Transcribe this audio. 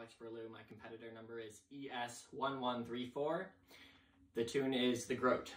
Alex Berlew. My competitor number is ES1134. The tune is The Groat.